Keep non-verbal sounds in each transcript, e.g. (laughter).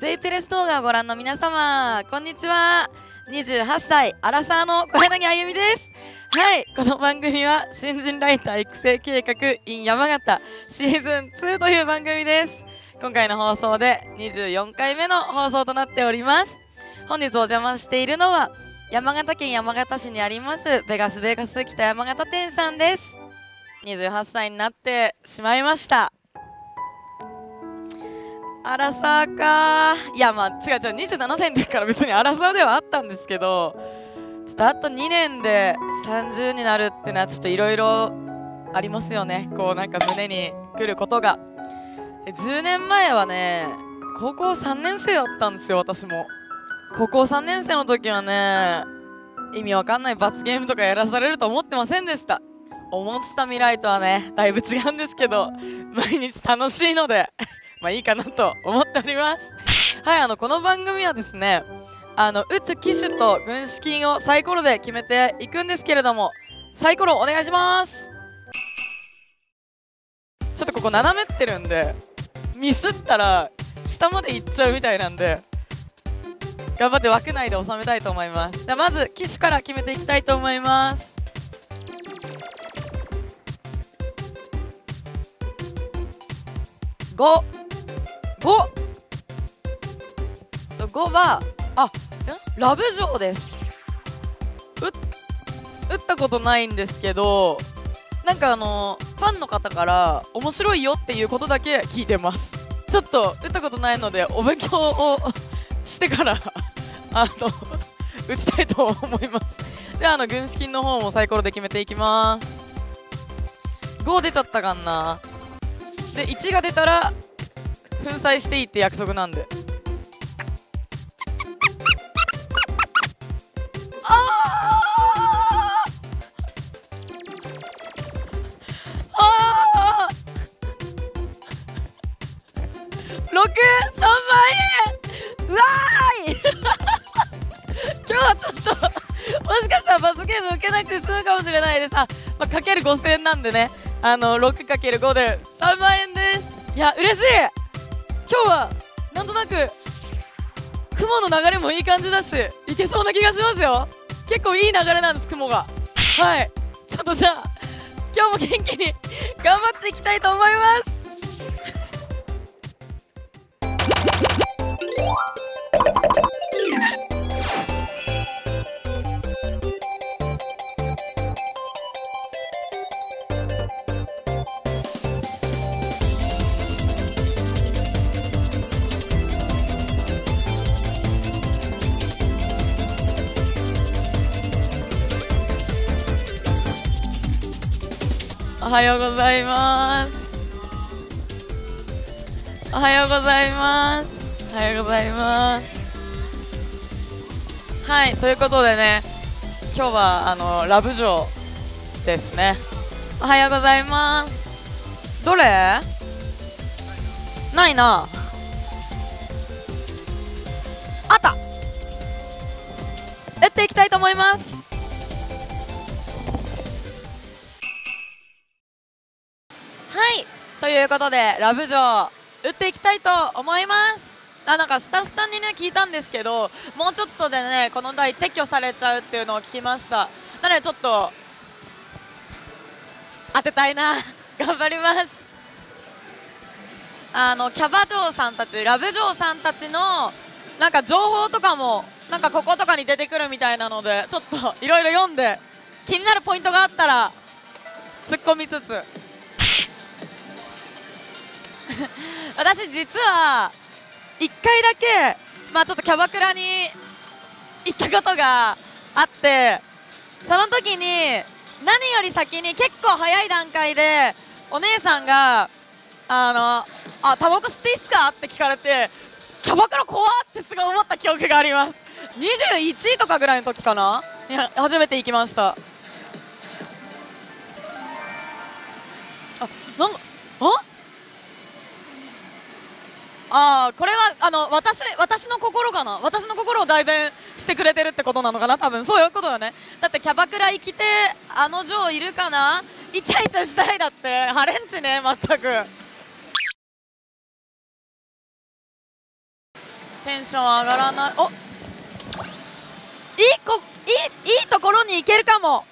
デイテレス動画をご覧の皆様こんにちは。28歳アラサーの小柳あゆみです。はいこの番組は新人ライター育成計画 in 山形シーズン2という番組です。今回の放送で24回目の放送となっております。本日お邪魔しているのは山形県山形市にありますベガスベガス北山形店さんです。28歳になってしまいました。アラサーか。いやまあ違う違う27歳の時から別にアラサーではあったんですけどちょっとあと2年で30になるってのはちょっといろいろありますよね。こうなんか胸にくることが。10年前はね高校3年生だったんですよ私も。高校3年生の時はね意味わかんない罰ゲームとかやらされると思ってませんでした。思ってた未来とはねだいぶ違うんですけど毎日楽しいので。まあいいかなと思っております。(laughs) はいあのこの番組はですねあの打つ機種と軍資金をサイコロで決めていくんですけれどもサイコロお願いします。ちょっとここ斜めってるんでミスったら下まで行っちゃうみたいなんで頑張って枠内で収めたいと思います。じゃまず機種から決めていきたいと思います。5 5 5はあラブジョーです。打ったことないんですけどなんかあのファンの方から面白いよっていうことだけ聞いてます。ちょっと打ったことないのでお勉強をしてから (laughs) あの打ちたいと思います。であの軍資金の方もサイコロで決めていきます。5出ちゃったかんな。で1が出たら粉砕していいって約束なんで。ああ6 3万円！うわーい！(laughs) 今日はちょっともしかしたら罰ゲーム受けなくて済むかもしれないです。あ、まあ、かける5000円なんでね。あの 6×5 で3万円です。いや嬉しい！今日はなんとなく雲の流れもいい感じだしいけそうな気がしますよ。結構いい流れなんです雲が。はい。ちょっとじゃあ今日も元気に頑張っていきたいと思います。はようございます。おはようございます。おはようございます。はいということでね今日はあのラブジョーですね。おはようございます。どれ？ないな。あった。やっていきたいと思います。いということでラブジョー打っていきたいと思います。あなんかスタッフさんにね聞いたんですけどもうちょっとでねこの台撤去されちゃうっていうのを聞きました。なのでちょっと当てたいな。(laughs) 頑張ります。あのキャバ嬢さんたちラブ嬢さんたちのなんか情報とかもなんかこことかに出てくるみたいなのでちょっといろいろ読んで気になるポイントがあったら突っ込みつつ。(laughs) 私実は1回だけまあちょっとキャバクラに行ったことがあってその時に何より先に結構早い段階でお姉さんがあのあタバコ吸っていいっすかって聞かれてキャバクラ怖ってすごい思った記憶があります。21位とかぐらいの時かな？いや初めて行きました。あなんかあ？ああこれはあの私私の心かな？私の心を代弁してくれてるってことなのかな？多分そういうことだね。だってキャバクラ行きてあのジョーいるかな？イチャイチャしたいだってハレンチね全く。テンション上がらない。おいいこいいいいところに行けるかも。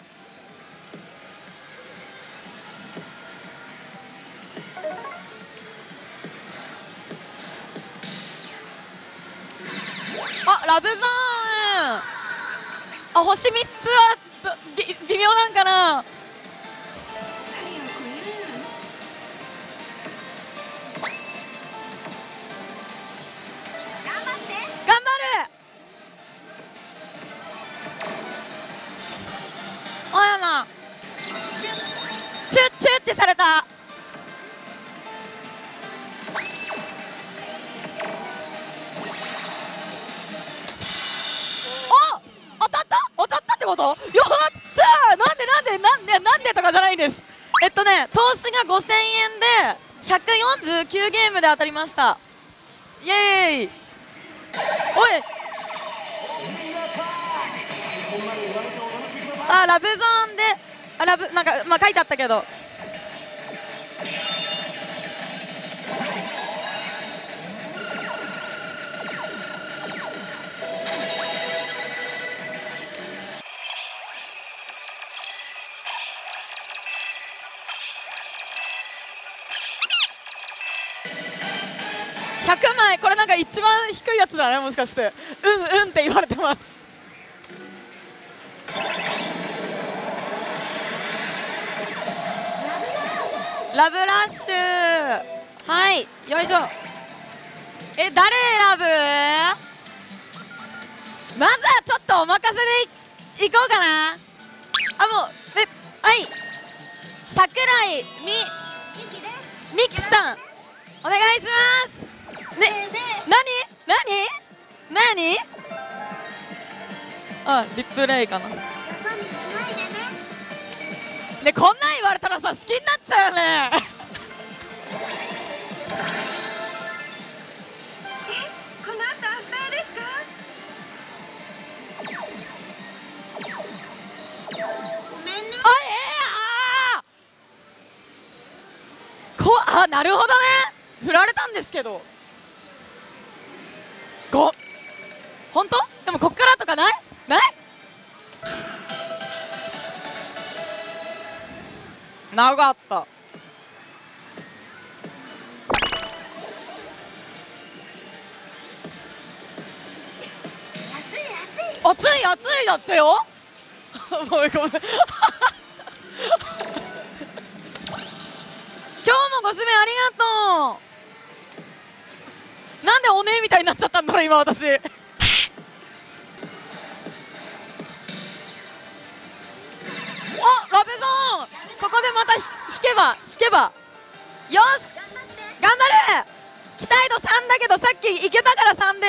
あラブゾーン。あ星3つはび微妙なんかな。頑張るあやなチュッチュッってされた。ことやったー。なんでなんでなんでなんでとかじゃないんです。えっとね投資が5000円で149ゲームで当たりました。イエーイ。おい。あラブゾーンであラブなんかまあ書いてあったけど。100枚これなんか一番低いやつじゃないもしかして。うんうんって言われてます。ラブラッシュ。はい。よいしょ。え誰選ぶ？まずはちょっとお任せでいいこうかな。あもうえはい。桜井みミキさん。お願いします。ね何？何？何？あリプレイかなねこんなん言われたらさ好きになっちゃうよね。あなるほどね。振られたんですけどご本当？でもこっからとかない？ない？なかった。暑い暑い。暑い暑いだってよ。(laughs) ごめんごめん。(laughs) 今日もご指名ありがとう。でおねえみたいになっちゃったんだろう今私。おラブゾーン。ここでまた引けば引けば。よし。頑張る期待度3だけどさっきいけたから3で。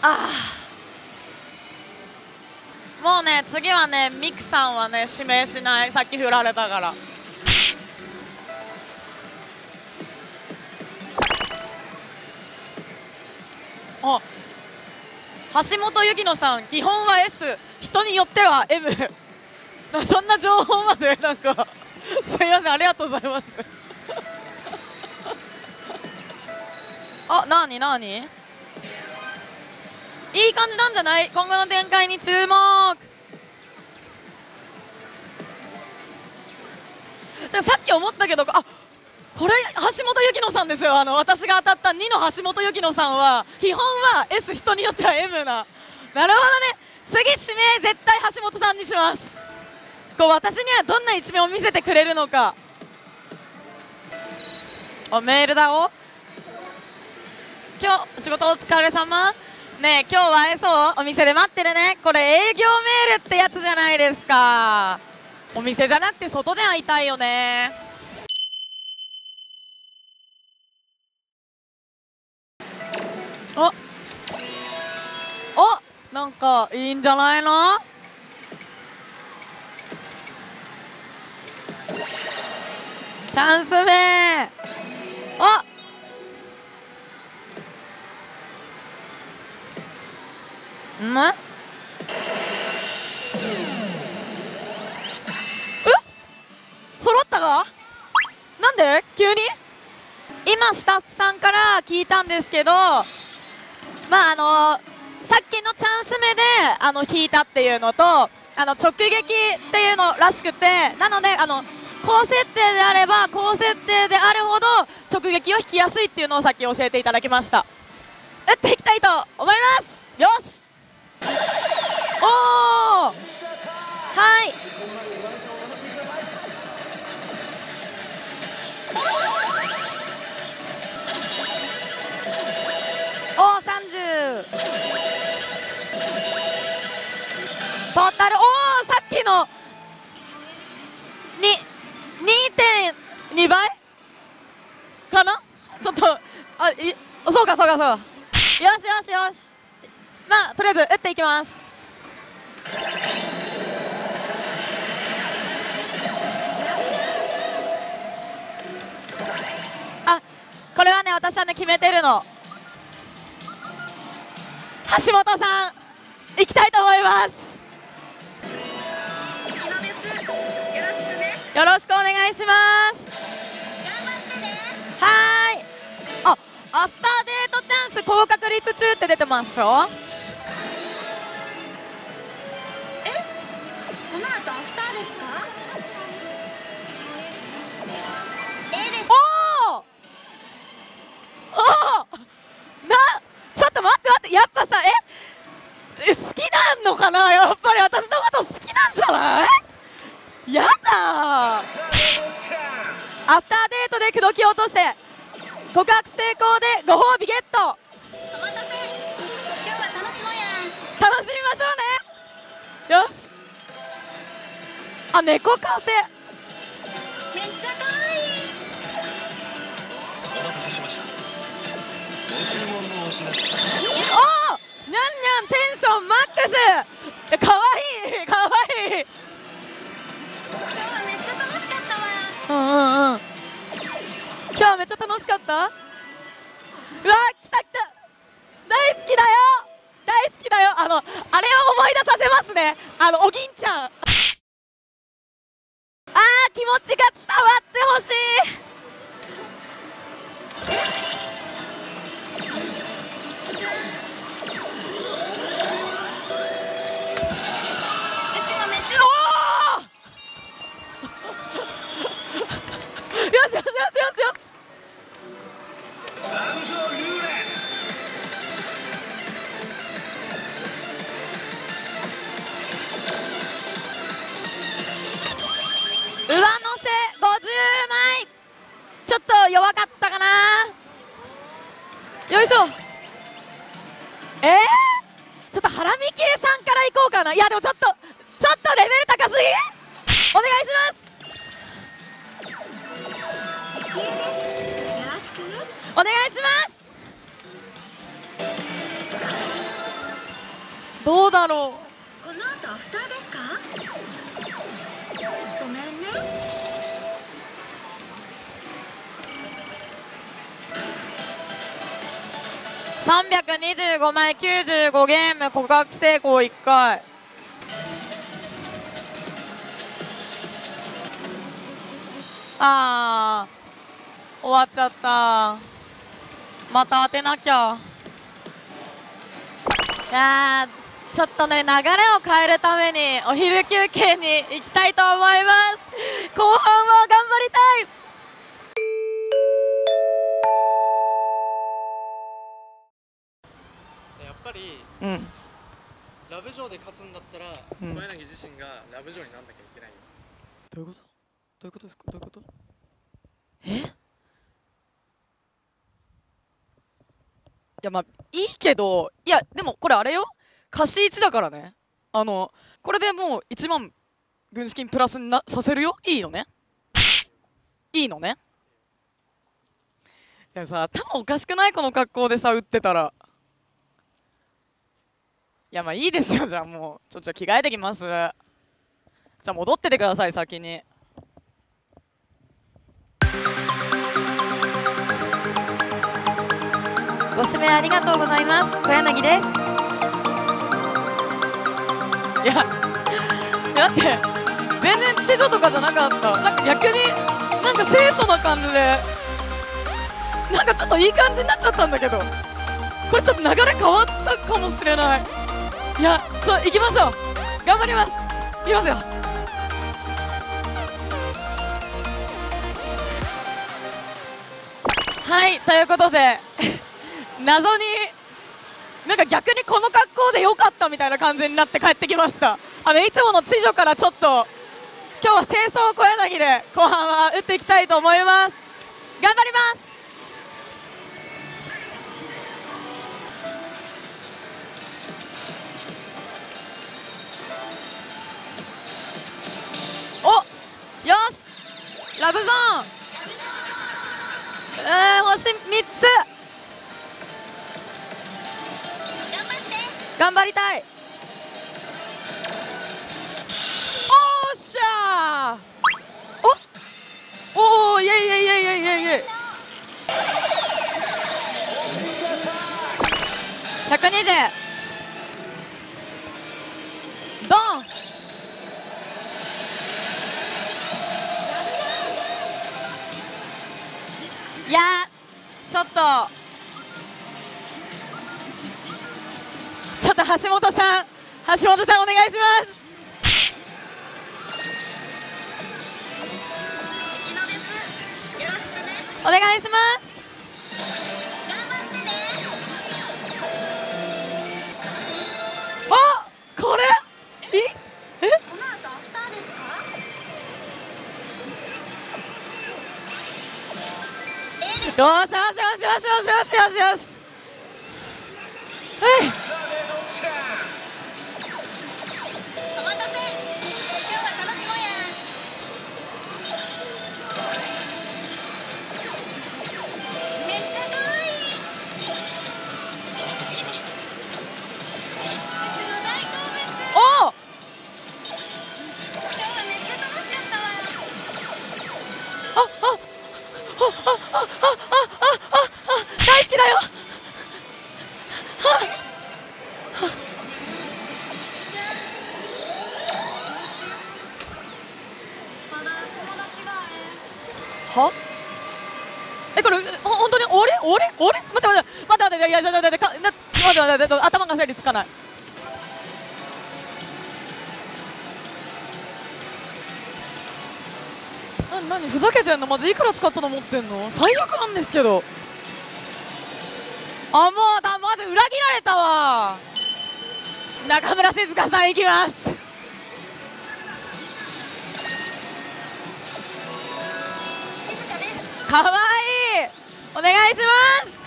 ああもうね次はねミクさんはね指名しない。さっき振られたから。あ橋本由紀乃さん基本は S 人によっては M そんな情報までなんかすいませんありがとうございます。あなになに？いい感じなんじゃない？今後の展開に注目。さっき思ったけどあこれ橋本由紀乃さんですよ。あの私が当たった2の橋本由紀乃さんは基本は S 人によっては M な。なるほどね。次指名絶対橋本さんにします。こう私にはどんな一面を見せてくれるのか。あメールだお。今日仕事お疲れ様。ねえ今日は会えそう？お店で待ってるね。これ営業メールってやつじゃないですか。お店じゃなくて外で会いたいよね。おおなんかいいんじゃないの？チャンス目あん？たが？なんで？急に？今スタッフさんから聞いたんですけどまああのさっきのチャンス目であの引いたっていうのとあの直撃っていうのらしくてなのであの高設定であれば高設定であるほど直撃を引きやすいっていうのをさっき教えていただきました。打っていきたいと思います！よし！おの2.2倍？かな？ちょっとあいそうかそうかそうか。よしよしよし。まあとりあえず打っていきます。あこれはね私はね決めてるの。橋本さん行きたいと思います。よろしくお願いします。頑張ってねはーい。あアフターデートチャンス高確率中って出てますよ。この後アフターですか？おおおおなちょっと待って待って。やっぱさえ？え好きなんのかな？やっぱり私のこと好きなんじゃない？やだー。アフターデートで口説き落とせ。告白成功でご褒美ゲット。お待たせ。今日は楽しもうや楽しみましょうね。よし。あ猫カフェ。めっちゃ可愛い。お待たせしました。ご注文のお品おー！にゃんにゃんテンションマックス。かわいいかわいいうんうん今日はめっちゃ楽しかった？うわ来た来た。大好きだよ。大好きだよ。あのあれを思い出させますね。あのおぎんちゃん。あー気持ちが伝わってほしい。よしよしよしよし。上乗せ50枚。ちょっと弱かったかな。よいしょ。えー、ちょっとハラミ系さんからいこうかな。いやでもちょっとちょっとレベル高すぎ。お願いします。お願いします。どうだろう？この後アフターですか？ごめんね。325枚95ゲーム告白成功1回。あー。終わっちゃった。また当てなきゃ。いやーちょっとね流れを変えるためにお昼休憩に行きたいと思います。後半は頑張りたい。やっぱりうん。ラブジョーで勝つんだったら、うん。小柳自身がラブジョーになんなきゃいけないよ。どういうこと？どういうことですか？どういうこと？え？やまあいいけどいやでもこれあれよ。貸し1だからね。あのこれでもう1万軍資金プラスになさせるよ。いいのね。いいのね。いやさ頭おかしくない？この格好でさ打ってたら。いやまあいいですよ。じゃあもうちょっと着替えてきます。じゃあ戻っててください先に。ご指名ありがとうございます。小柳です。いやだって。全然知女とかじゃなかった。なんか逆になんか清楚な感じで。なんかちょっといい感じになっちゃったんだけど。これちょっと流れ変わったかもしれない。いやそう行きましょう。頑張ります。いきますよ。はいということで。謎になんか逆にこの格好で良かったみたいな感じになって帰ってきました。あのいつもの知女からちょっと今日は清掃小柳で後半は打っていきたいと思います。頑張ります。およし。ラブゾーン。えー、星3つ。頑張りたい。おっしゃー。おおーイエイイエイエイエイエイイエイ。120ドン。いやちょっと。ちょっと橋本さん橋本さんお願いします。お願いします。あこれ？いえ？この後アフターですかよしよしよしよしよしよしよしよし。よしはい。は？えこれ本当に俺俺俺？待って待って待って待っていやいやいやいやかな待って待って頭が整理つかない。な何ふざけてんの？マジいくら使ったと思ってんの？最悪なんですけど。あもうだマジ裏切られたわ。中村静香さんいきます。かわいいお願いします。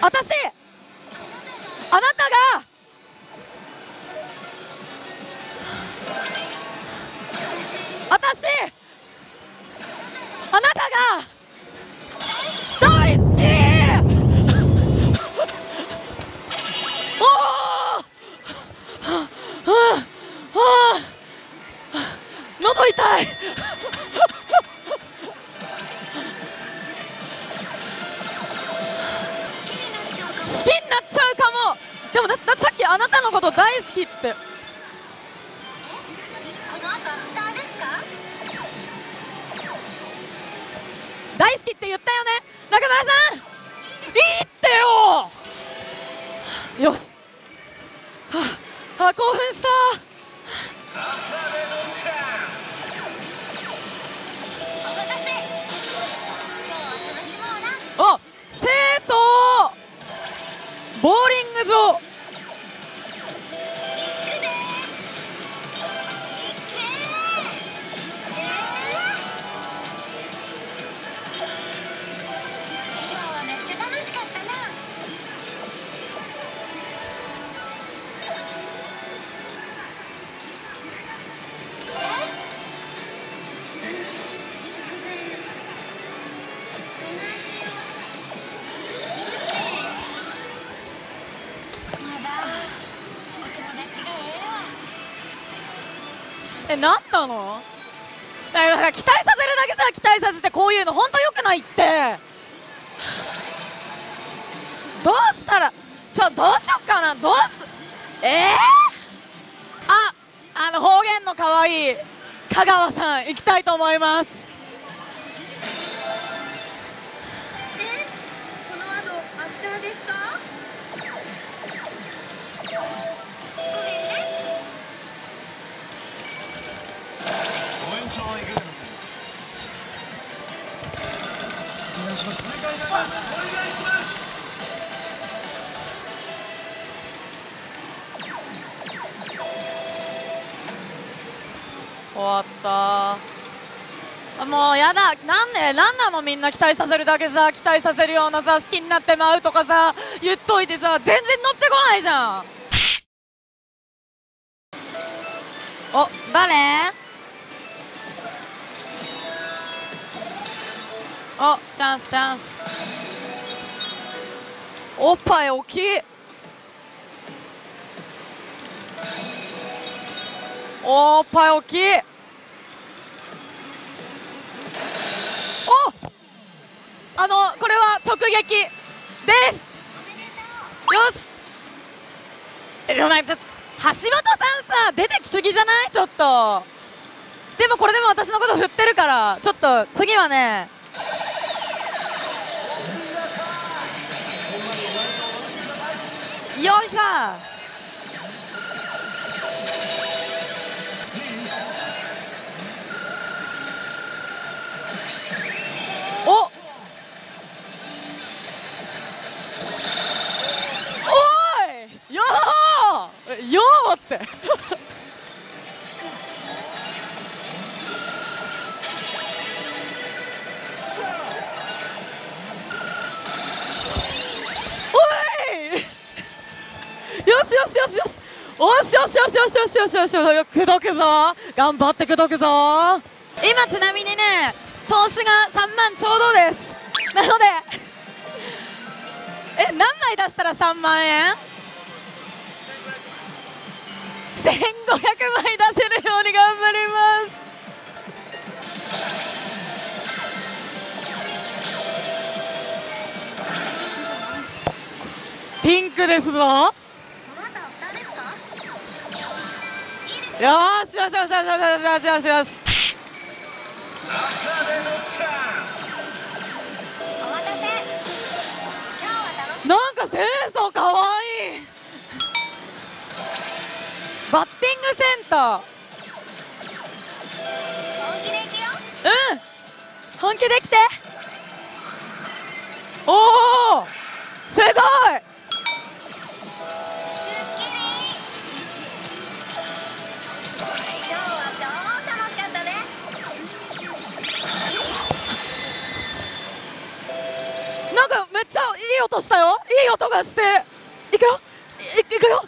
私あなたが私あなたが喉痛い。好きになっちゃうかも。でもだだってさっきあなたのこと大好きって。大好きって言ったよね？中村さん！いいってよ！よし。はあ、あ興奮したボーリング場。え何なの？だから期待させるだけさ期待させてこういうの本当よくないって。どうしたらちょどうしよっかな。どうすえー、ああの方言の可愛い香川さん行きたいと思います。みんな期待させるだけさ期待させるようなさ好きになってまうとかさ言っといてさ全然乗ってこないじゃん。お誰？おチャンスチャンス。おっぱい大きい。おっぱい大きいおあのこれは直撃です。よし。えでもなんかちょっと橋本さんさ出てきすぎじゃない？ちょっと。でもこれでも私のこと振ってるからちょっと次はね。よいしょおおいよーよーって。おい！よしよしよしよし。おしよしよしよしよしよしよしよし口説くぞ頑張って口説くぞ今ちなみにね投資が3万ちょうどですなのでえ何枚出したら3万円1500枚出せるように頑張ります。ピンクですぞ。よーしよしよしよしよしよしよしなんか清楚かわバッティングセンター本気でいくようん。本気できて。おおすごい。今日は超楽しかったね。なんかめっちゃいい音したよ。いい音がして。いくよ。いいくよ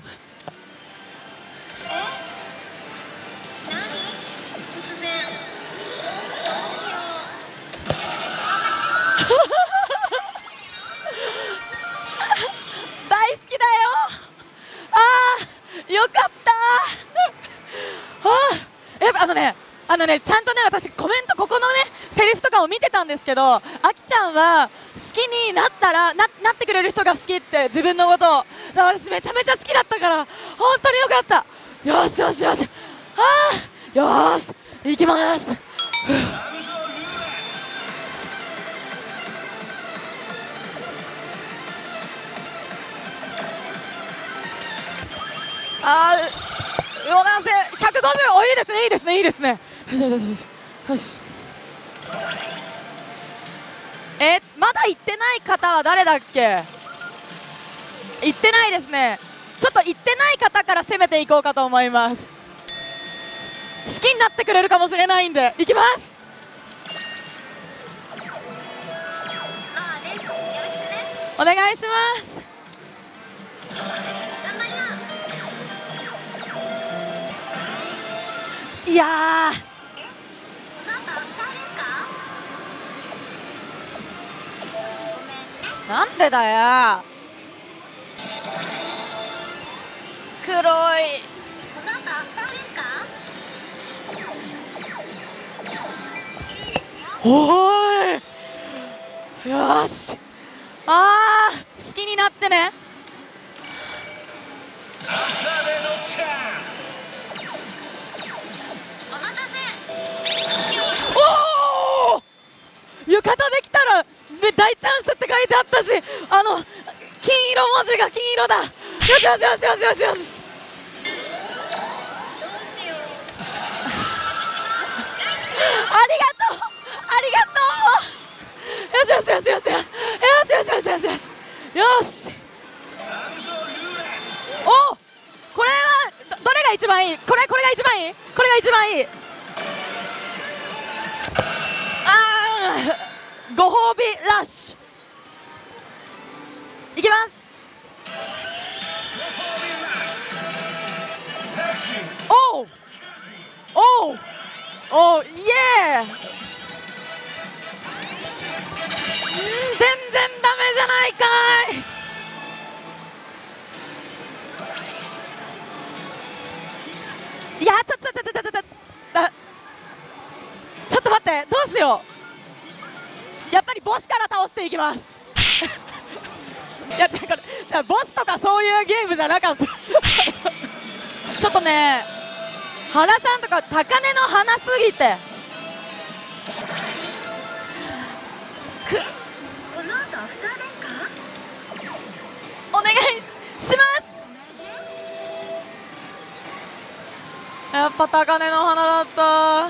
(laughs) 大好きだよ。あーよかった。あーやっぱあのねあのねちゃんとね私コメントここのねセリフとかを見てたんですけどあきちゃんは好きになったらななってくれる人が好きって自分のことを。私めちゃめちゃ好きだったから本当によかった。よしよしよし。あーよーし行きます。あーよなせ150おいいですねいいですねいいですね。よしよしよしよし。えまだ行ってない方は誰だっけ？行ってないですね。ちょっと行ってない方から攻めていこうかと思います。好きになってくれるかもしれないんで行きます。お願いします。いやー。なんでだよ。黒い。この後蓋ですかおい。よし。あー好きになってね。おお浴衣できたら大チャンスって書いてあったしあの金色文字が金色だ。よしよしよしよしよしよし。よしよしよし。よしよしよしよしよし。よし。おこれはどどれが一番いい？これこれが一番いい？これが一番いい。ああご褒美ラッシュ。いきます。おおおイエーじゃないかい。いやちょちょちょちょちょっと待ってどうしよう。やっぱりボスから倒していきます。(laughs) いや違うこれじゃボスとかそういうゲームじゃなかった。(laughs) ちょっとね原さんとか高値の花すぎて。く (laughs) こ願いします。やっぱ高値の花だった。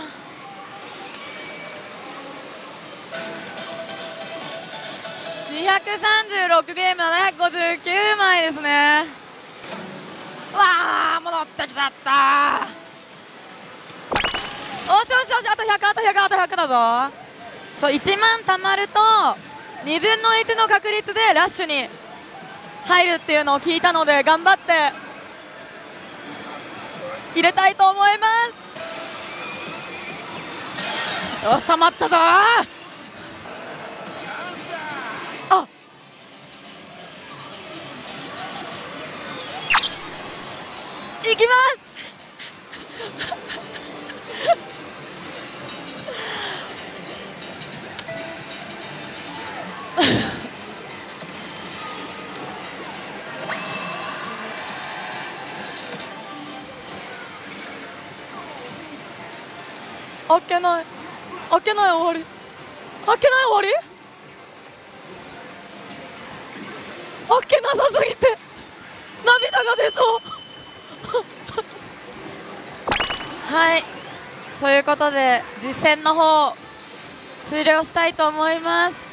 236ゲーム759枚ですね。わあ戻ってきちゃった。おしよしよしあと100あと100あと100だぞ。そう1万貯まると2分の1の確率でラッシュに入るっていうのを聞いたので頑張って入れたいと思います。収まったぞ。あ。いきます。開けない。開けない終わり。開けない終わり？開けなさすぎて。涙が出そう。(laughs) はい。ということで実戦の方終了したいと思います。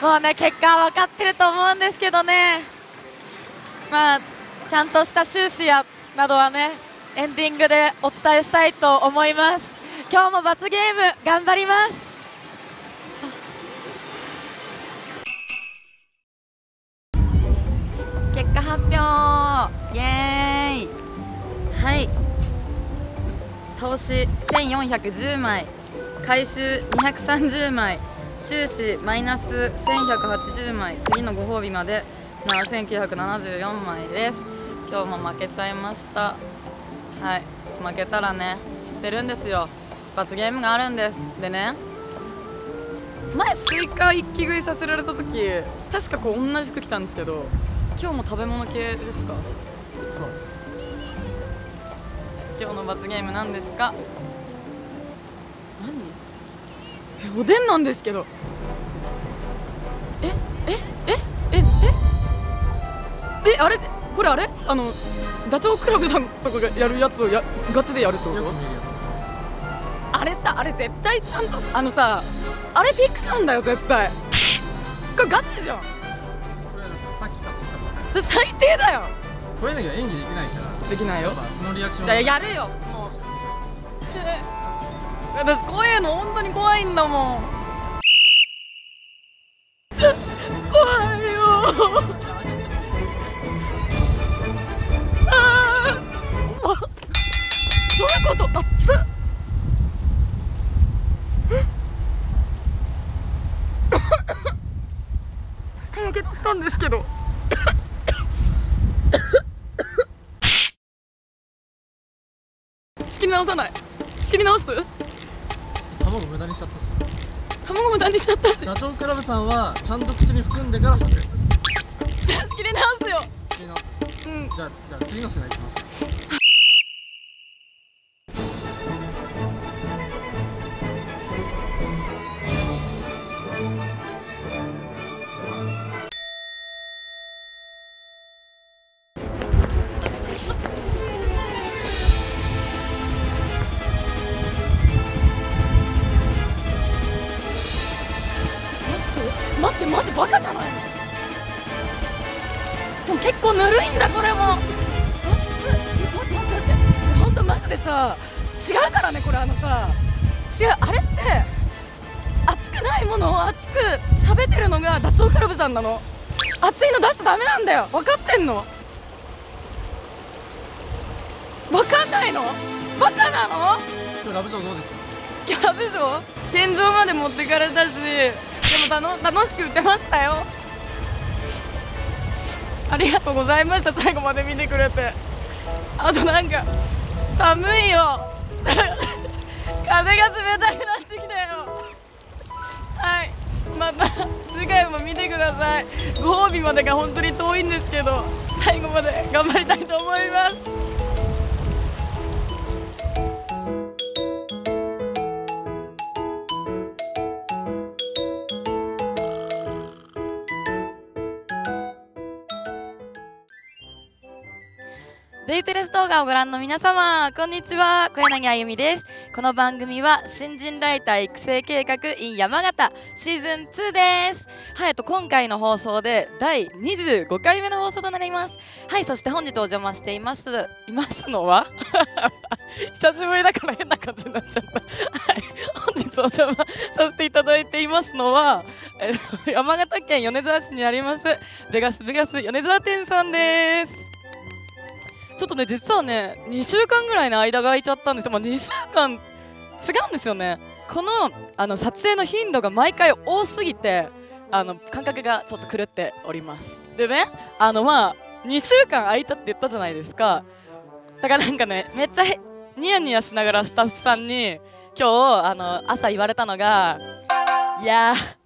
もうね結果は分かってると思うんですけどね。まあちゃんとした収支やなどはねエンディングでお伝えしたいと思います。今日も罰ゲーム頑張ります。結果発表イエーイ。はい。投資1410枚。回収230枚。収支マイナス1180枚。次のご褒美まで。7974枚です。今日も負けちゃいました。はい。負けたらね知ってるんですよ。罰ゲームがあるんです。でね。前スイカ一気食いさせられた時確かこう同じ服着たんですけど今日も食べ物系ですか？そう。今日の罰ゲームなんですか？何？えおでんなんですけど。えええええ？えあれ？これあれ？あのダチョウ倶楽部さんとかがやるやつをやガチでやるってこと？あれさあれ絶対ちゃんとあのさあれフィクションだよ絶対。これガチじゃん。最低だよ。りこういうのが演技できないからできないよ。そのリアクションじゃあやるよ。もう。(laughs) 私こういうの本当に怖いんだもん清潔したんですけど。仕切り直さない。仕切り直す？卵無駄にしちゃったし。卵無駄にしちゃったし。ダチョウ倶楽部さんはちゃんと口に含んでからじゃあ仕切り直すよ。次のうん。じゃあじゃあ次の品いきますよ。分かってんの？分かんないの？バカなの？今日ラブジョーどうですか？キャラ部長天井まで持ってかれたし。でも楽楽しく打てましたよ。ありがとうございました。最後まで見てくれて。あとなんか寒いよ。(laughs) 風が冷たくた次回も見てください。ご褒美までが本当に遠いんですけど最後まで頑張りたいと思います。動画をご覧の皆様、こんにちは。小柳あゆみです。この番組は新人ライター育成計画 in 山形シーズン2です。はい、えっと今回の放送で第25回目の放送となります。はい、そして本日お邪魔しています。いますのは (laughs) 久しぶりだから変な感じになっちゃった。はい、本日お邪魔させていただいていますのは、えっと山形県米沢市にありますベガスベガス米沢店さんです。ちょっとね実はね2週間ぐらいの間が空いちゃったんです。よ、まあ、2週間違うんですよね。このあの撮影の頻度が毎回多すぎてあの感覚がちょっと狂っております。でねあのまあ2週間空いたって言ったじゃないですか。だからなんかねめっちゃニヤニヤしながらスタッフさんに今日あの朝言われたのがいやー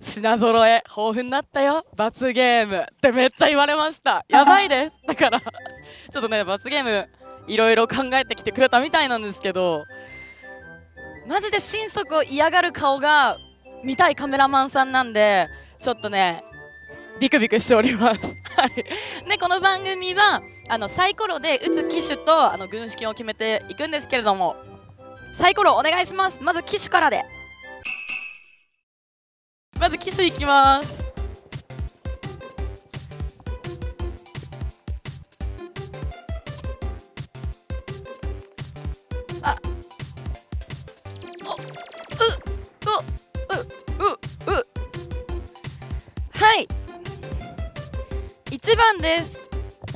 品揃え豊富になったよ。罰ゲーム。ってめっちゃ言われました。やばいです。だからちょっとね罰ゲームいろいろ考えてきてくれたみたいなんですけどマジで心底を嫌がる顔が見たいカメラマンさんなんでちょっとねビクビクしております。(laughs) はい。でこの番組はあのサイコロで打つ機種とあの軍資金を決めていくんですけれどもサイコロお願いします。まず機種からで。まず機種いきます。はい。1番です。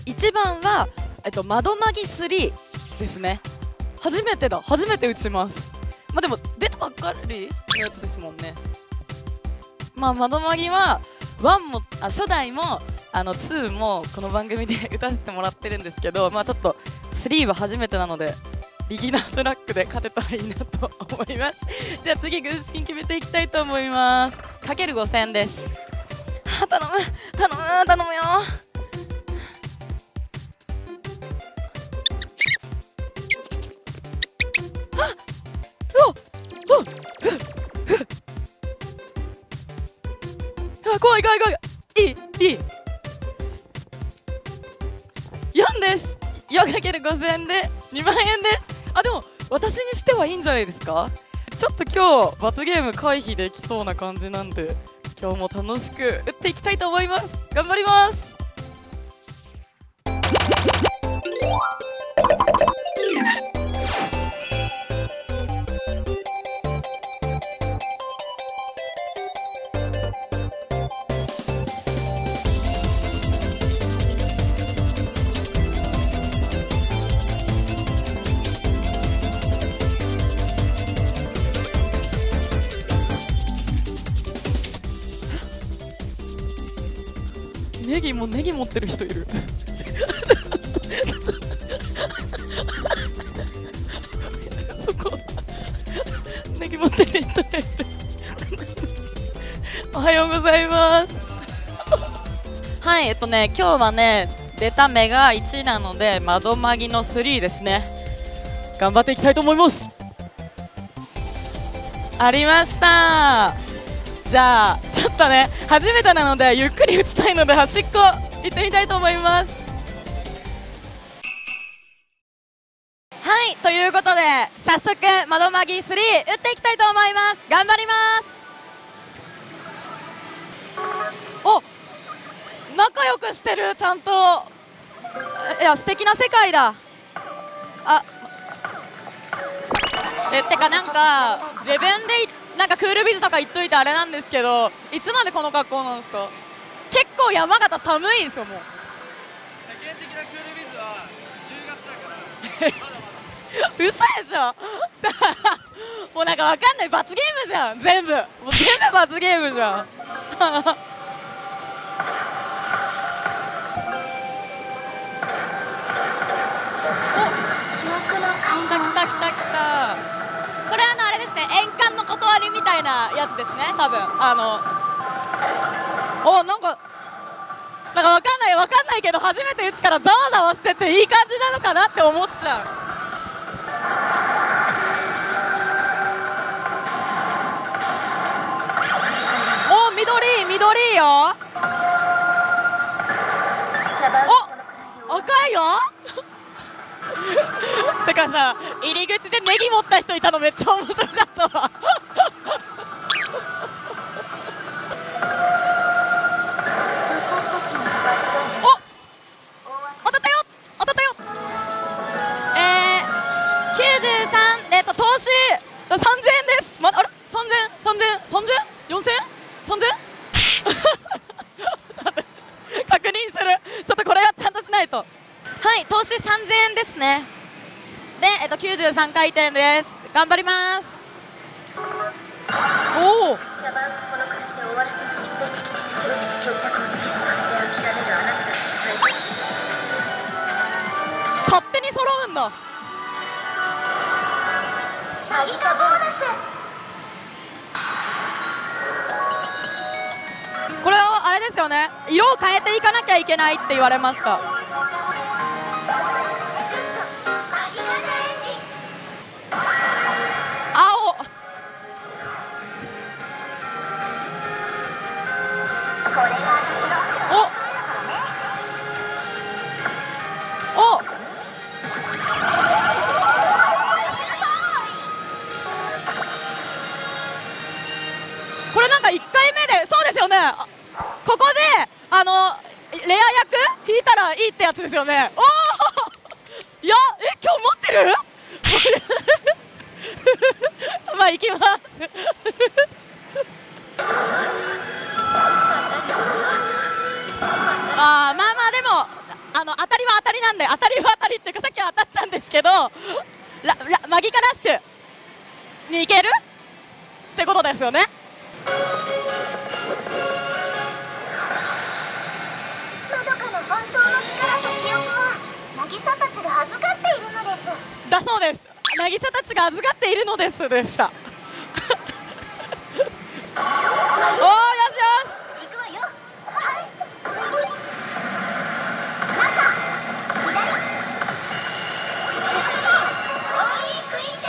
1番はえっと窓マギ3ですね。初めてだ。初めて打ちます。まあでも出たばっかり。のやつですもんね。まあ窓マギは1もあ初代もあの2もこの番組で (laughs) 打たせてもらってるんですけどまあちょっと3は初めてなのでビギナートラックで勝てたらいいなと思います。(laughs) じゃあ次軍資金決めていきたいと思います。かける5000です。あ頼む。頼む頼むよ。あ怖い怖い怖い。いいいい。4です。4かける5000円で2万円ですあでも私にしてはいいんじゃないですか？ちょっと今日罰ゲーム回避できそうな感じなんで今日も楽しく打っていきたいと思います。頑張ります。ギもネギ持ってる人いる。そこ。ネギ持ってる人がいる。おはようございます。はいえっとね今日はね出た目が1なので窓マギの3ですね。頑張っていきたいと思います。ありました。じゃあとね。初めてなのでゆっくり打ちたいので端っこ行ってみたいと思います。はいということで早速窓マギ3打っていきたいと思います。頑張ります。お仲良くしてるちゃんと。いや素敵な世界だ。あ。えてかなんか自分でいなんなんかクールビズとか言っといてあれなんですけどいつまでこの格好なんですか？結構山形寒いんですよもう。世間的なクールビズは10月だからまだまだ。嘘でしょ？もうなんかわかんない。罰ゲームじゃん全部。もう全部罰ゲームじゃんりみたいなやつですね多分あのおなんかなんかわかんないわかんないけど初めて打つからざわざわしてていい感じなのかなって思っちゃうお緑緑よお赤いよ (laughs) てかさ入り口でネギ持った人いたのめっちゃ面白かったわ。お当たったよ。当たったよ。えー、93えっと投資3000円です。まあれ？3000 3000 3000 4000 3000確認する。ちょっとこれはちゃんとしないと。はい投資3000円ですね。でえっと93回転です。頑張ります。おお。このくらいで終わらせましょうついてきて全てに決着をつけそれで諦めるあなたたち勝手に揃うんだ。マギカボーナスこれはあれですよね。色を変えていかなきゃいけないって言われました。ねここであのレア役？引いたらいいってやつですよね。おおいやえ今日持ってる？(laughs) まあ行きます。あまあまあでもあの当たりは当たりなんで当たりは当たりっていうかさっきは当たったんですけどララマギカラッシュに行ける？ってことですよね。渚たちが預かっているのです。だそうです。渚たちが預かっているのですでした。(laughs) おーよしよし。行くわよ。はい。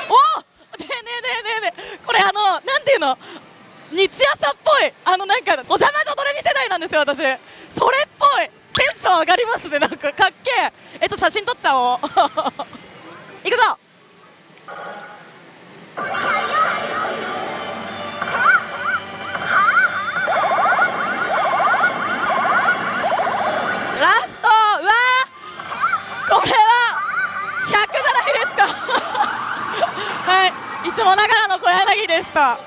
おねえねえねえねえねえ。これあのなんていうの？日朝っぽい。あのなんかお邪魔女ドレミ世代なんですよ私。それっぽい。テンション上がりますねなんか。かっけえ。えっと写真撮っちゃおう。(laughs) 行くぞ。ラストうわー。これは100じゃないですか。(laughs) はい。いつもながらの小柳でした。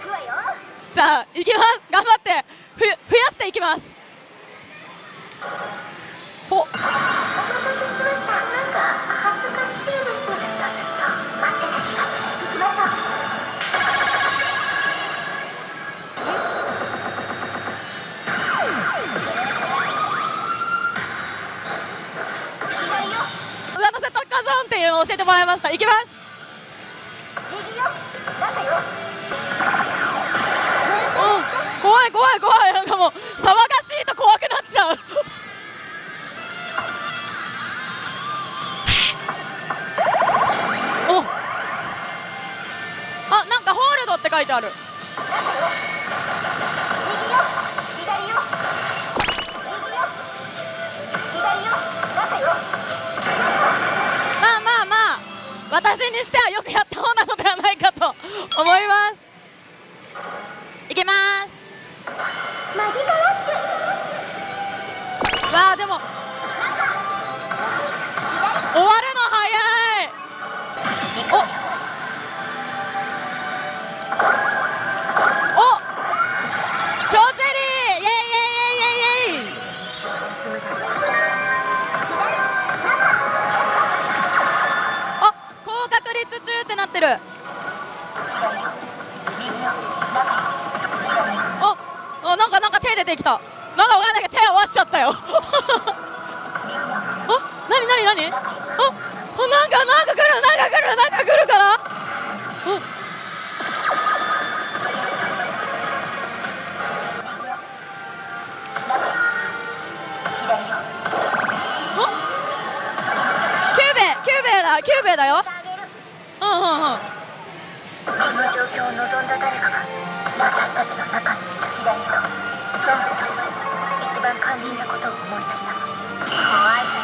じゃあ行きます。頑張って。ふ増やしていきます。お。お待たせしました。なんか恥ずかしいです。待って行きましょう。左よ。上乗せ特化ゾーンっていうのを教えてもらいました。行きます。右よ。中よ。うん。怖い怖い怖い。なんかもう騒がしいと怖くなっちゃうって書いてある。右よ左よ右よ左よ中よまあまあまあ私にしてはよくやった方なのではないかと思います。いけます。マギカラッシュわあでも終わるってる。ああなんかなんか手出てきた。なんかわかんないけど手合わしちゃったよ。(laughs) あなになになにああなんかなんか来るなんか来るなんか来るかな？キューベだよ。この状況を望んだ誰かが私たちの中に左とそう一番肝心なことを思い出したご挨拶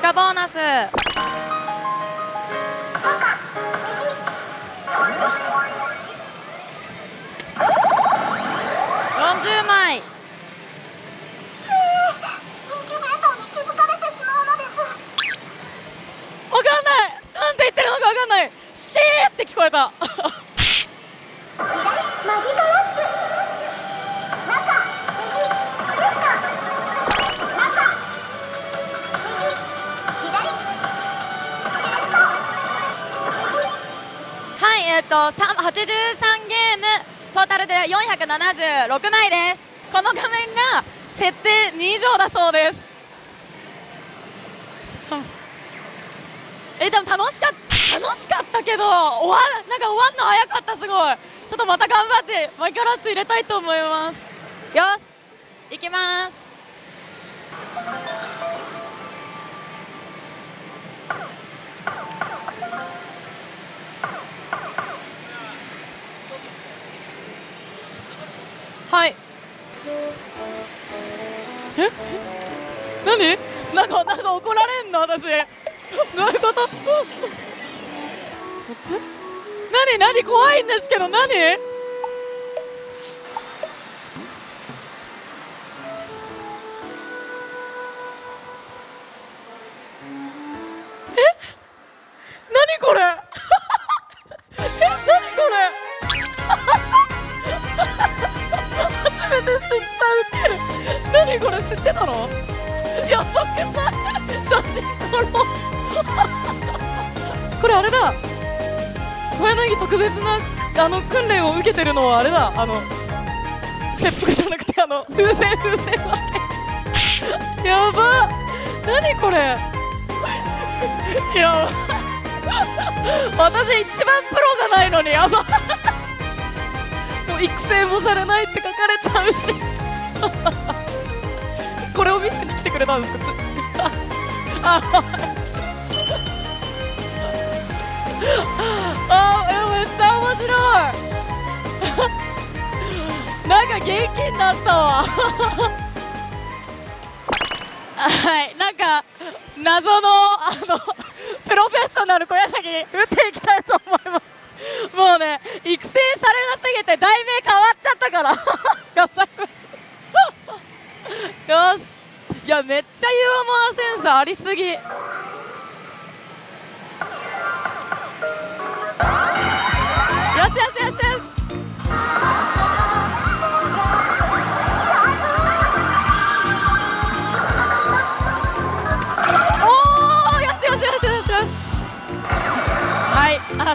追加ボーナス。と83ゲームトータルで476枚です。この画面が設定2以上だそうです。(laughs) えでも楽しかった楽しかったけど終わなんか終わんの早かったすごい。ちょっとまた頑張ってマイカラッシュ入れたいと思います。よし行きます。はい。え？何？なんかなんか怒られんの？私。どういうことこっち？何？何？怖いんですけど何？ああえめっちゃ面白い。なんか元気になったわ。はいなんか謎のあのプロフェッショナル小柳打っていきたいと思います。もうね育成されなすぎて題名変わっちゃったから頑張りますよしいやめっちゃユーモアセンスありすぎ。よしよしよしよし。おーよしよしよしよしよし。はいあの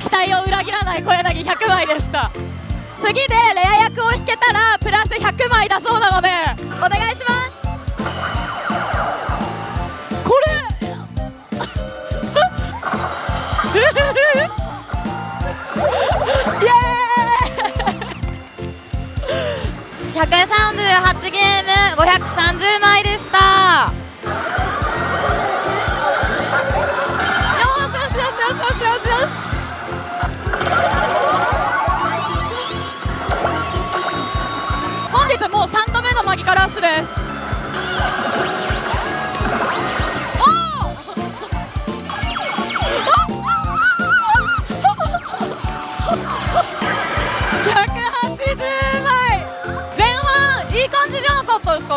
期待を裏切らない小柳100枚でした。次でレア役を引けたらプラス100枚だそうなのでお願いします。138ゲーム530枚でした。よしよしよしよしよしよし本日もう3度目のマギカラッシュです。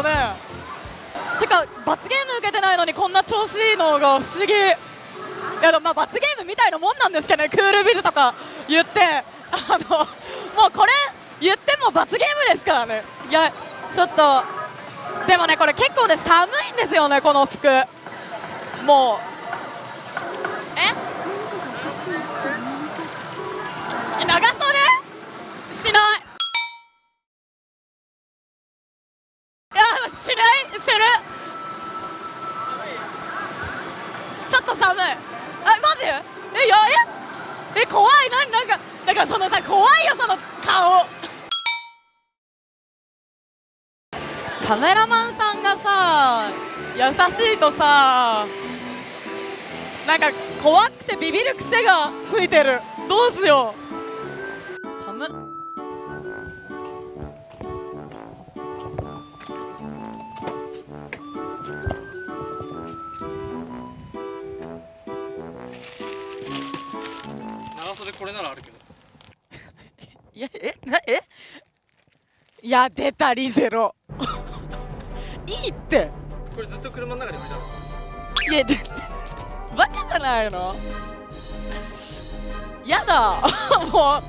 かね。てか罰ゲーム受けてないのにこんな調子いいのが不思議。いやでもまあ罰ゲームみたいなもんなんですけどね。クールビズとか言ってあのもうこれ言っても罰ゲームですからね。いやちょっとでもねこれ結構ね寒いんですよねこの服。もう。え？長袖？しないいやしないする。ちょっと寒い。あマジ？えやえ？え怖い。なんなんかだからそのさ怖いよその顔。カメラマンさんがさ優しいとさなんか怖くてビビる癖がついてる。どうしよう。長袖これならあるけど。(laughs) いやえなえ？いや出たリゼロ。(laughs) いいって。これずっと車の中に置いてあるいやで (laughs) バカじゃないの？やだ。も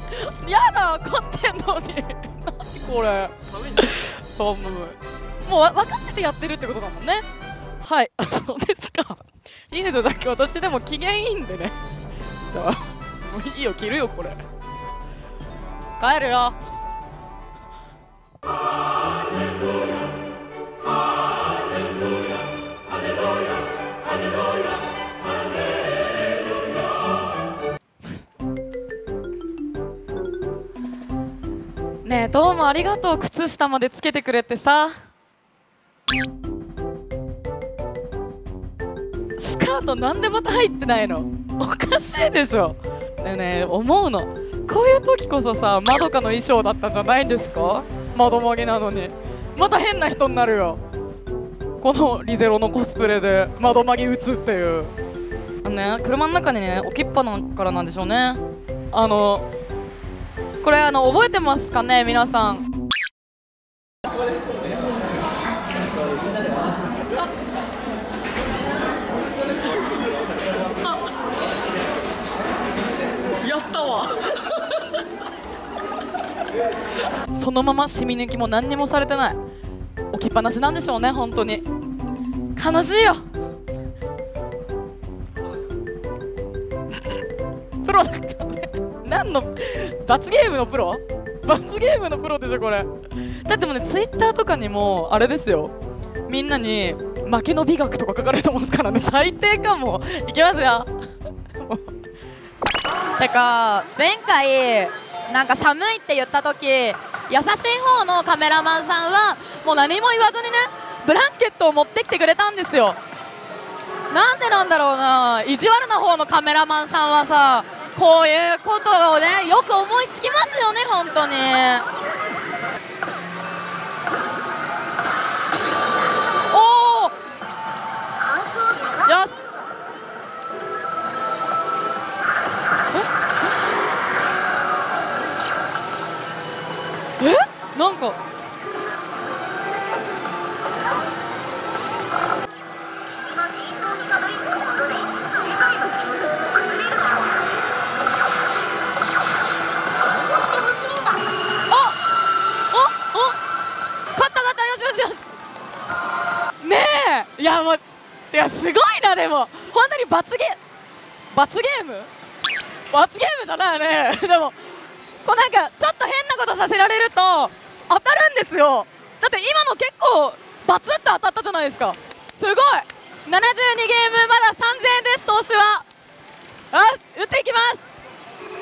うやだ。怒ってんのに。何これ？そうもうもうわ分かっててやってるってことだもんね。はい。あそうですか。いいですよ。さっき私でも機嫌いいんでね。じゃあもういいよ着るよこれ。帰るよ。ねえどうもありがとう靴下までつけてくれてさ。スカートなんでまた入ってないの？おかしいでしょ。ねえねえ思うの。こういう時こそさまどかの衣装だったんじゃないんですか？窓曲げなのに。また変な人になるよ。このリゼロのコスプレで窓曲げ打つっていう。あのね車の中にね置きっぱなからなんでしょうね。あのこれあの覚えてますかね皆さんやったわそのまま染み抜きも何にもされてない。置きっぱなしなんでしょうね本当に。悲しいよ。プロだからね。何の罰ゲームのプロ？罰ゲームのプロでしょこれ。だってもねツイッターとかにもあれですよ。みんなに負けの美学とか書かれてますからね。最低かも。いきますよ。(laughs) てか前回なんか寒いって言った時優しい方のカメラマンさんはもう何も言わずにねブランケットを持ってきてくれたんですよ。なんでなんだろうな意地悪な方のカメラマンさんはさこういうことをねよく思いつきますよね本当に。てほしいんだおおお勝った勝ったよしよしよしねえいやもういやすごいなでも本当に罰ゲ罰ゲーム罰ゲームじゃないよねでもこうなんかちょっと変なことさせられると当たるんですよ。だって今の結構バツッと当たったじゃないですか。すごい。72ゲームまだ3000円です投資は。よし打っていきます。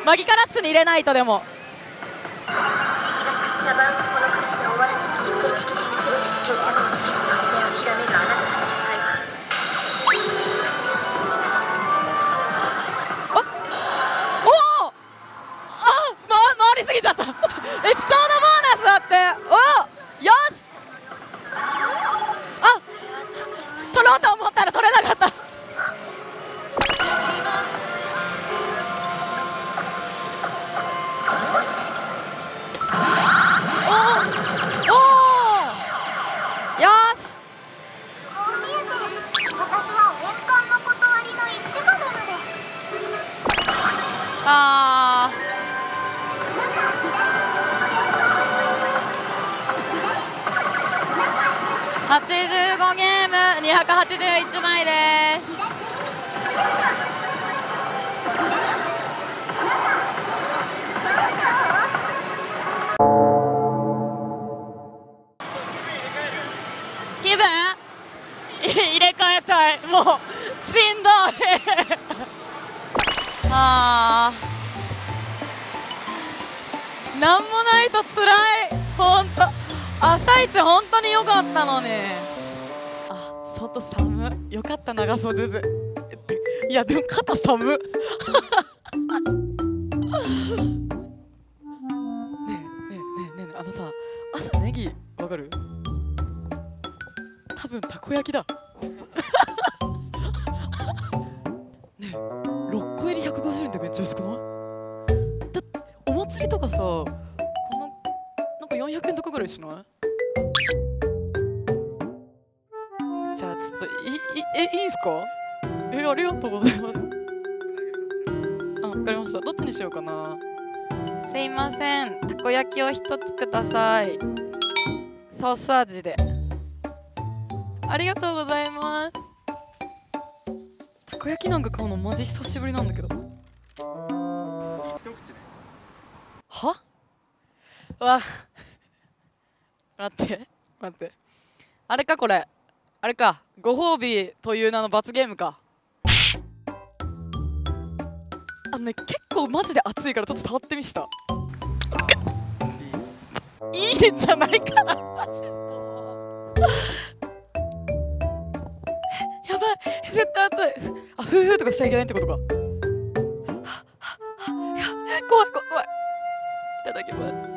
マギカラッシュに入れないとでも。かったース味で。ありがとうございます。たこ焼きなんか買うのマジ久しぶりなんだけど。は？わ。待って待って。あれかこれ。あれか。ご褒美という名の罰ゲームか。あのね結構マジで熱いからちょっと触ってみしたいいんじゃないかな。(laughs) やばい。絶対熱い。あふーふーとかしちゃいけないってことか。怖い怖い怖い。いただきます。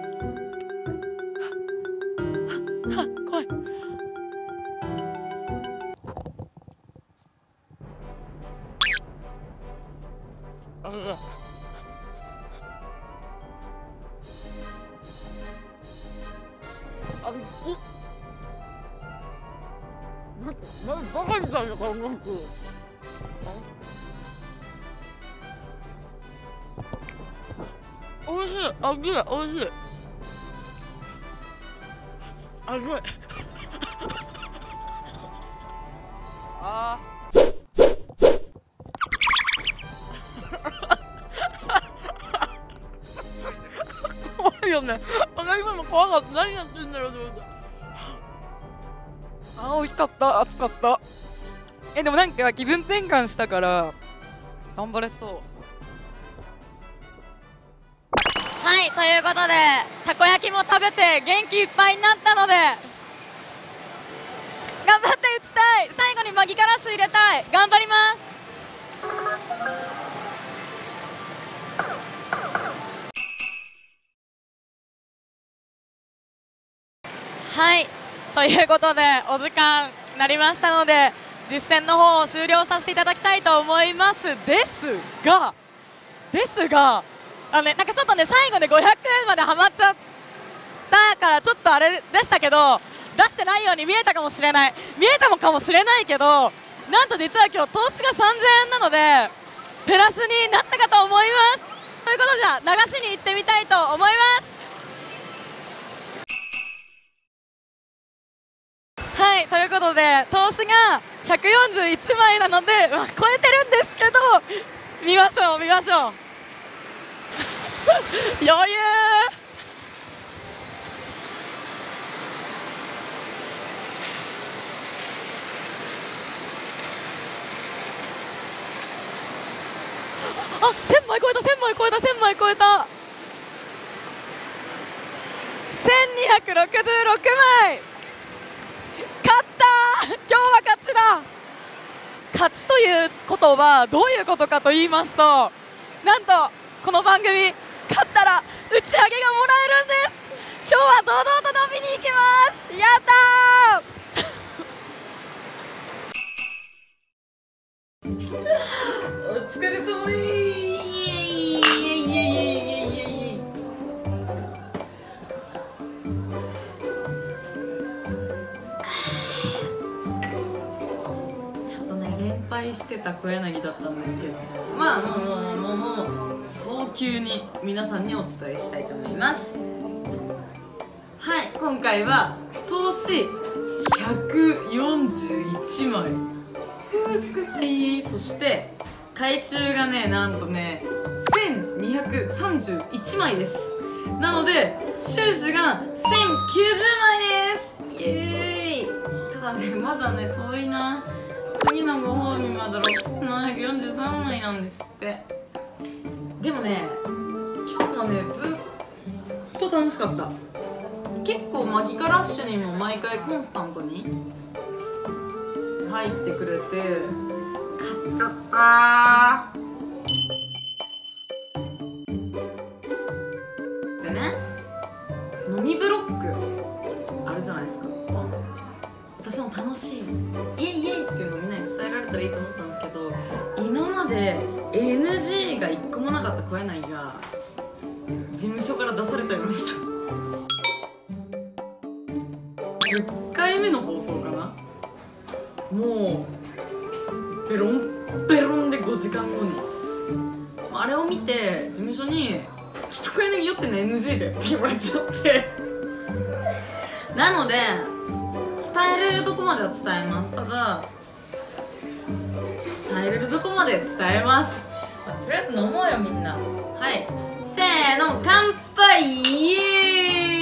おいしい。あすごい。あ。ー怖いよね。私今も怖かった。何やってんだろうと思って。あー美味しかった。暑かった。えでもなんか気分転換したから頑張れそう。はいということでたこ焼きも食べて元気いっぱいになったので頑張って打ちたい。最後にマギカラッシュ入れたい。頑張ります。はいということでお時間なりましたので実践の方を終了させていただきたいと思います。ですがですがあのね、なんかちょっとね最後で500円までハマっちゃったからちょっとあれでしたけど出してないように見えたかもしれない。見えたのかもしれないけどなんと実は今日投資が3000円なのでプラスになったかと思います。ということでじゃ流しに行ってみたいと思います。はいということで投資が141枚なので、まあ、超えてるんですけど見ましょう見ましょう。(laughs) 余裕。あ千枚超えた1000枚超えた1000枚超えた。1266枚。勝った。今日は勝ちだ。勝ちということはどういうことかと言いますとなんとこの番組勝ったら打ち上げがもらえるんです今日は堂々と飲みに行きますやったーお疲れ様ちょっとね連敗してた小柳だったんですけどまあもうもうもう。早急に皆さんにお伝えしたいと思います。はい今回は投資141枚う少ない。そして回収がねなんとね1231枚です。なので収支が1090枚です。イエーイ。ただねまだね遠いな。次のご褒美まだ6743枚なんですって。でもね今日はねずっと楽しかった。結構マギカラッシュにも毎回コンスタントに入ってくれて買っちゃったで NG が1個もなかった小柳が事務所から出されちゃいました。10回目の放送かな？もうベロンベロンで5時間後に。あれを見て事務所に「ちょっと小柳酔ってんの NG で」って言われちゃって。なので伝えれるとこまでは伝えます。ただえれるとこまで伝えます、まあとりあえず飲もうよみんな。はい。せーの乾杯！イエー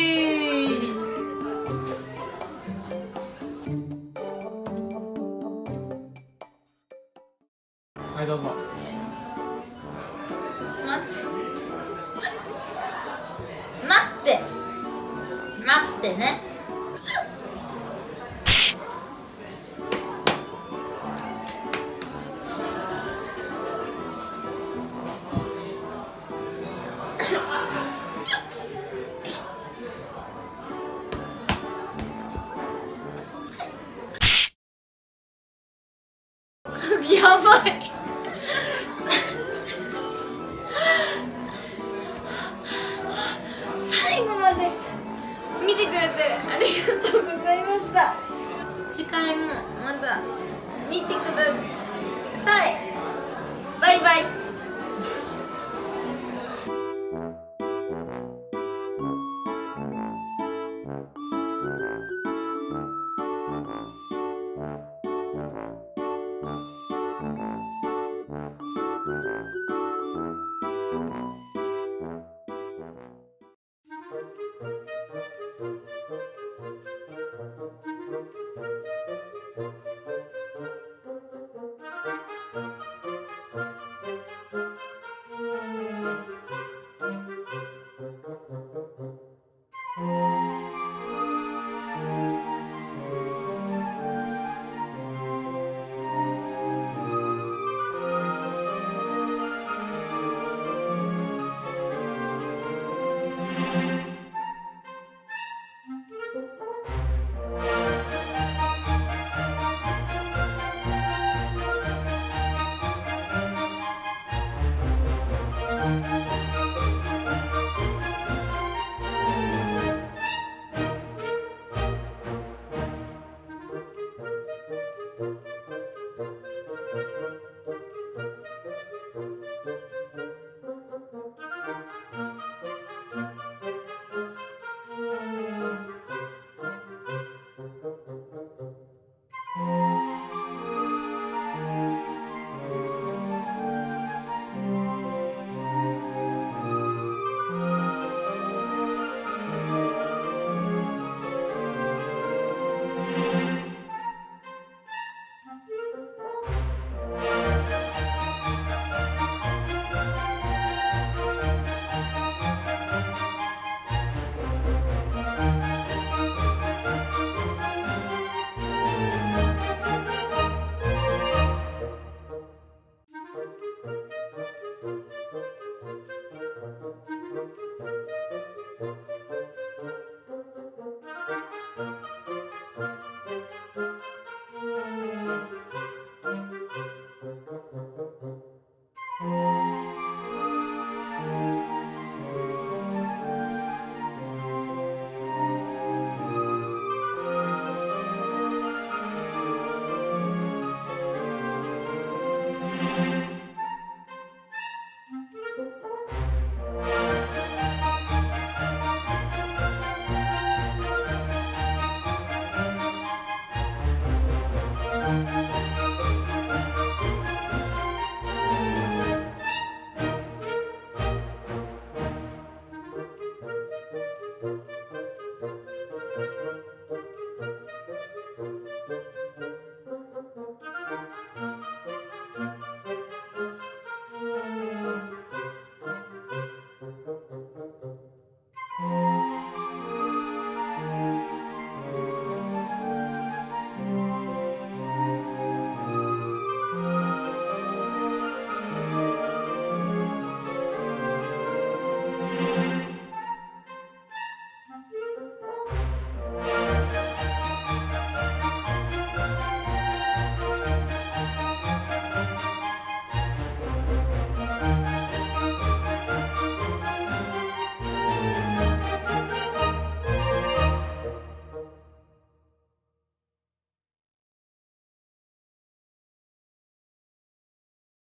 れてありがとうございました。次回もまた見てください。バイバイ。